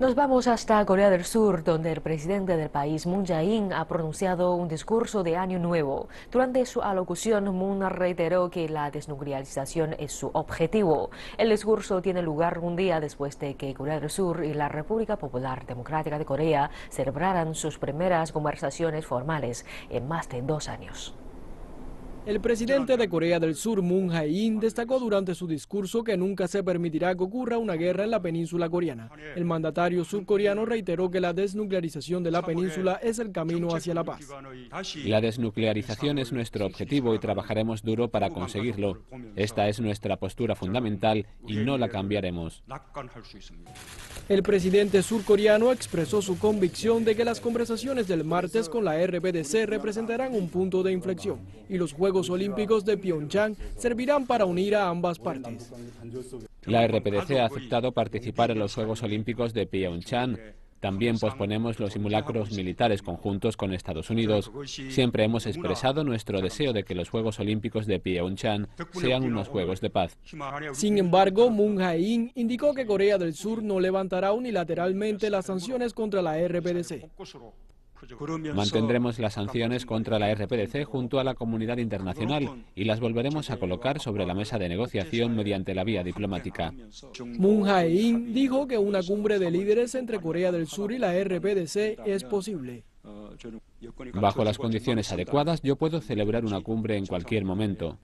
Nos vamos hasta Corea del Sur, donde el presidente del país, Moon Jae-in, ha pronunciado un discurso de Año Nuevo. Durante su alocución, Moon reiteró que la desnuclearización es su objetivo. El discurso tiene lugar un día después de que Corea del Sur y la República Popular Democrática de Corea celebraran sus primeras conversaciones formales en más de dos años. El presidente de Corea del Sur, Moon Jae-in, destacó durante su discurso que nunca se permitirá que ocurra una guerra en la península coreana. El mandatario surcoreano reiteró que la desnuclearización de la península es el camino hacia la paz. La desnuclearización es nuestro objetivo y trabajaremos duro para conseguirlo. Esta es nuestra postura fundamental y no la cambiaremos. El presidente surcoreano expresó su convicción de que las conversaciones del martes con la RPDC representarán un punto de inflexión y los Juegos Olímpicos de Pyeongchang servirán para unir a ambas partes. La RPDC ha aceptado participar en los Juegos Olímpicos de Pyeongchang. También posponemos los simulacros militares conjuntos con Estados Unidos. Siempre hemos expresado nuestro deseo de que los Juegos Olímpicos de Pyeongchang sean unos Juegos de paz. Sin embargo, Moon Jae-in indicó que Corea del Sur no levantará unilateralmente las sanciones contra la RPDC. Mantendremos las sanciones contra la RPDC junto a la comunidad internacional y las volveremos a colocar sobre la mesa de negociación mediante la vía diplomática. Moon Jae-in dijo que una cumbre de líderes entre Corea del Sur y la RPDC es posible. Bajo las condiciones adecuadas, yo puedo celebrar una cumbre en cualquier momento.